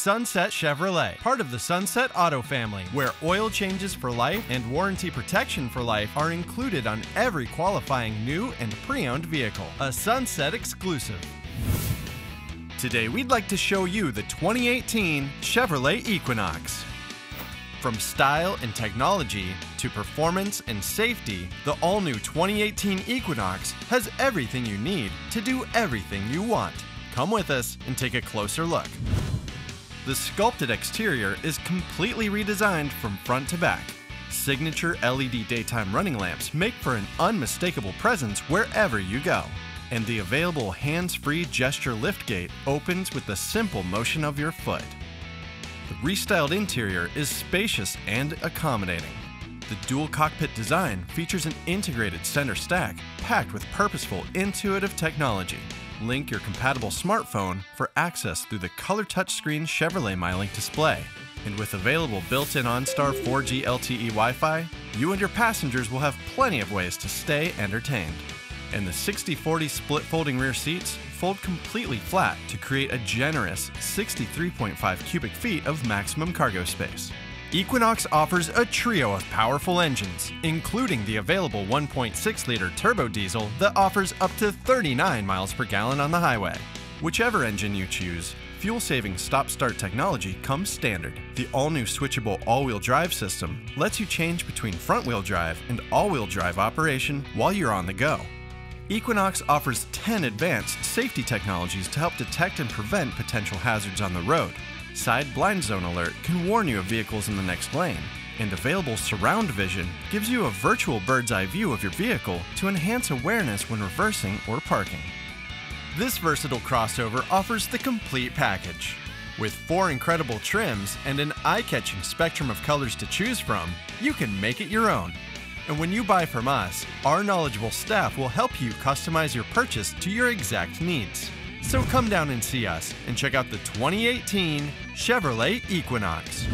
Sunset Chevrolet, part of the Sunset Auto family, where oil changes for life and warranty protection for life are included on every qualifying new and pre owned vehicle. A Sunset exclusive. Today, we'd like to show you the 2018 Chevrolet Equinox. From style and technology to performance and safety, the all new 2018 Equinox has everything you need to do everything you want. Come with us and take a closer look. The sculpted exterior is completely redesigned from front to back. Signature LED daytime running lamps make for an unmistakable presence wherever you go. And the available hands free gesture liftgate opens with the simple motion of your foot. The restyled interior is spacious and accommodating. The dual cockpit design features an integrated center stack packed with purposeful, intuitive technology. Link your compatible smartphone for access through the color touchscreen Chevrolet MyLink display. And with available built in OnStar 4G LTE Wi Fi, you and your passengers will have plenty of ways to stay entertained. And the 60 40 split folding rear seats fold completely flat to create a generous 63.5 cubic feet of maximum cargo space. Equinox offers a trio of powerful engines, including the available 1.6 liter turbo diesel that offers up to 39 miles per gallon on the highway. Whichever engine you choose, fuel saving stop start technology comes standard. The all new switchable all wheel drive system lets you change between front wheel drive and all wheel drive operation while you're on the go. Equinox offers 10 advanced safety technologies to help detect and prevent potential hazards on the road. Side blind zone alert can warn you of vehicles in the next lane, and available surround vision gives you a virtual bird's eye view of your vehicle to enhance awareness when reversing or parking. This versatile crossover offers the complete package. With four incredible trims and an eye catching spectrum of colors to choose from, you can make it your own. And when you buy from us, our knowledgeable staff will help you customize your purchase to your exact needs. So come down and see us and check out the 2018 Chevrolet Equinox.